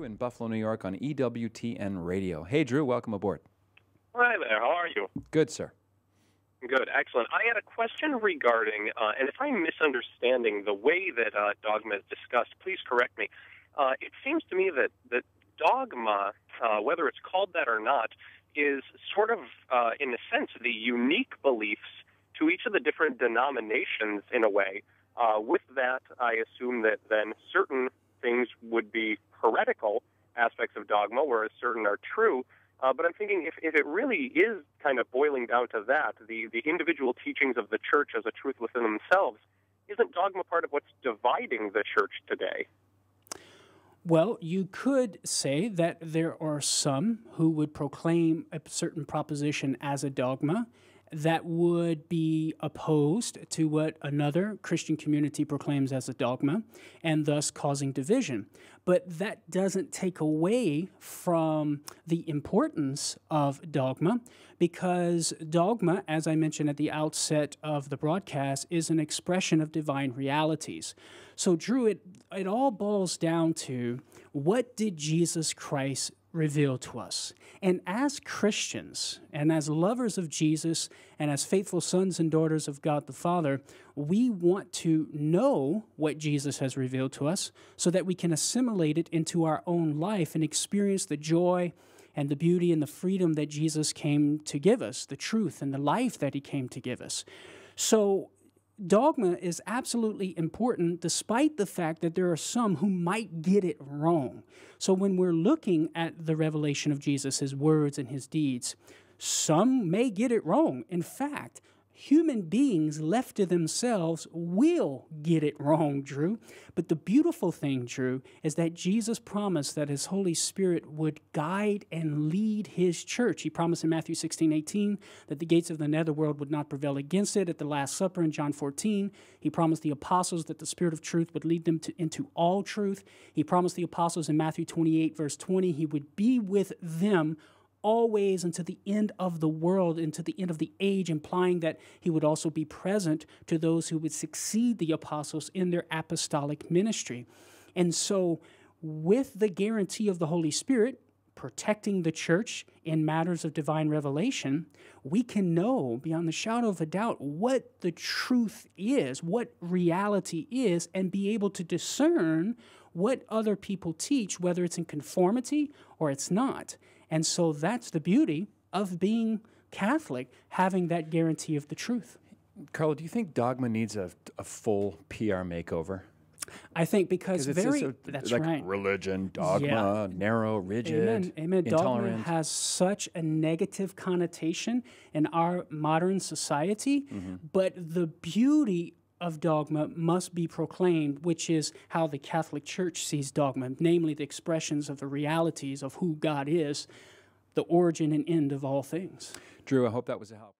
in Buffalo, New York on EWTN Radio. Hey, Drew, welcome aboard. Hi there. How are you? Good, sir. Good. Excellent. I had a question regarding, uh, and if I'm misunderstanding the way that uh, dogma is discussed, please correct me. Uh, it seems to me that, that dogma, uh, whether it's called that or not, is sort of, uh, in a sense, the unique beliefs to each of the different denominations in a way. Uh, with that, I assume that then certain things would be aspects of dogma, whereas certain are true. Uh, but I'm thinking if, if it really is kind of boiling down to that, the, the individual teachings of the church as a truth within themselves, isn't dogma part of what's dividing the church today? Well, you could say that there are some who would proclaim a certain proposition as a dogma that would be opposed to what another Christian community proclaims as a dogma and thus causing division. But that doesn't take away from the importance of dogma because dogma, as I mentioned at the outset of the broadcast, is an expression of divine realities. So, Drew, it, it all boils down to what did Jesus Christ reveal to us. And as Christians, and as lovers of Jesus, and as faithful sons and daughters of God the Father, we want to know what Jesus has revealed to us so that we can assimilate it into our own life and experience the joy and the beauty and the freedom that Jesus came to give us, the truth and the life that he came to give us. So, dogma is absolutely important despite the fact that there are some who might get it wrong. So when we're looking at the revelation of Jesus, his words and his deeds, some may get it wrong. In fact, human beings left to themselves will get it wrong, Drew. But the beautiful thing, Drew, is that Jesus promised that his Holy Spirit would guide and lead his church. He promised in Matthew 16, 18 that the gates of the netherworld would not prevail against it. At the Last Supper in John 14, he promised the apostles that the Spirit of truth would lead them to, into all truth. He promised the apostles in Matthew 28, verse 20, he would be with them always unto the end of the world, into the end of the age, implying that he would also be present to those who would succeed the apostles in their apostolic ministry. And so, with the guarantee of the Holy Spirit protecting the church in matters of divine revelation, we can know beyond the shadow of a doubt what the truth is, what reality is, and be able to discern what other people teach, whether it's in conformity or it's not. And so that's the beauty of being Catholic, having that guarantee of the truth. Karlo, do you think dogma needs a, a full PR makeover? I think because very that's like right. religion, dogma, narrow, rigid, Amen. Amen. Dogma has such a negative connotation in our modern society, Mm-hmm. but the beauty of dogma must be proclaimed, which is how the Catholic Church sees dogma, namely the expressions of the realities of who God is, the origin and end of all things. Drew, I hope that was a help.